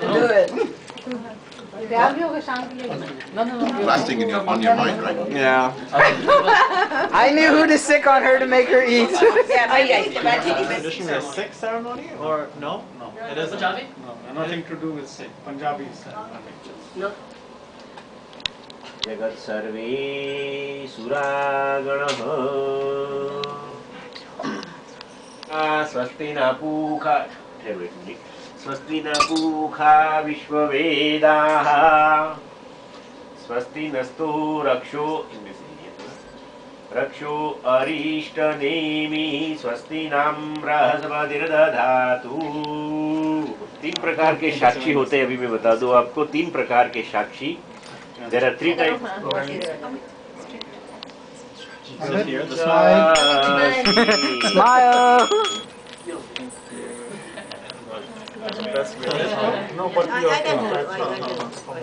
Do it. Lasting in your, on your mind, right? Yeah. I knew who to sick on her to make her eat. Tradition a Sikh ceremony or no? No. It is Punjabi? No, nothing to do with Sikh. Punjabi ceremony. No. Jagat सर्वे सुरागणः स्वस्ति न पूखा स्वस्ति न पूखा विश्ववेदाः। स्वस्ति नस्तु रक्षो रक्षो अरिष्टनेमि स्वस्ति नाम तीन प्रकार के साक्षी होते हैं अभी मैं बता दूँ आपको। तीन प्रकार के साक्षी। There are three smile. Smile. That's really- No, but I- I you're- can hold it, I- I not- can.